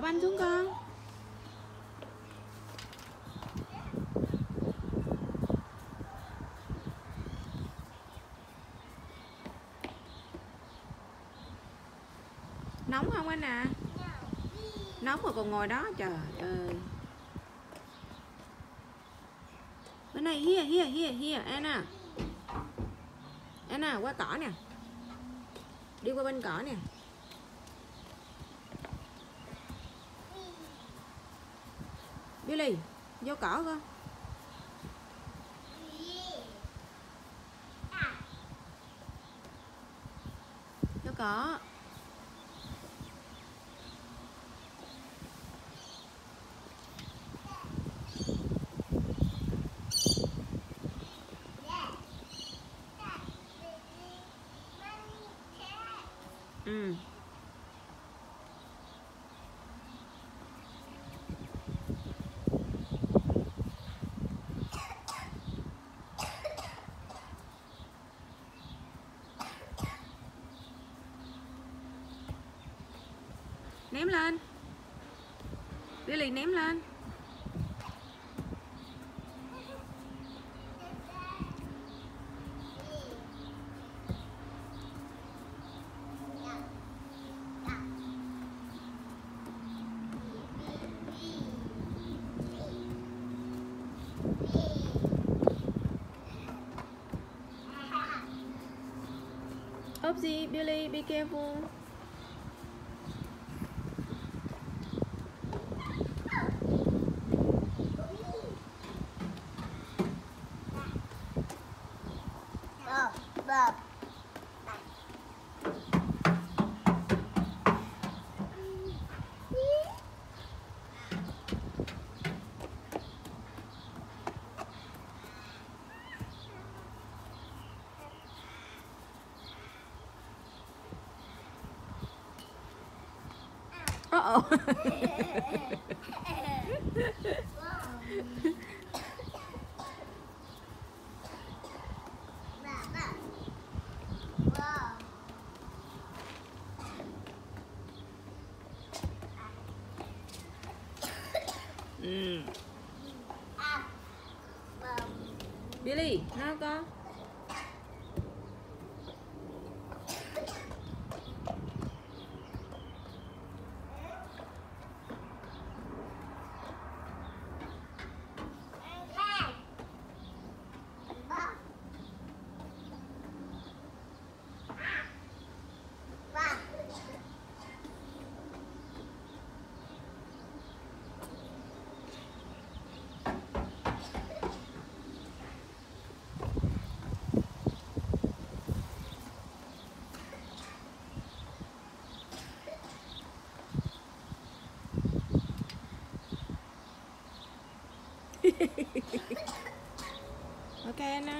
bỏ banh xuống con. Nóng không anh à? Nóng mà còn ngồi đó, trời ơi. Bên này, here here here here, Anna. Anna, qua cỏ nè. Đi qua bên cỏ nè. Billy vô cỏ coi. Vô cỏ. Ừ. ném lên Billy ném lên Oopsie, Billy, be careful. up. Uh-oh. ừ. Billy, nào con? ok nó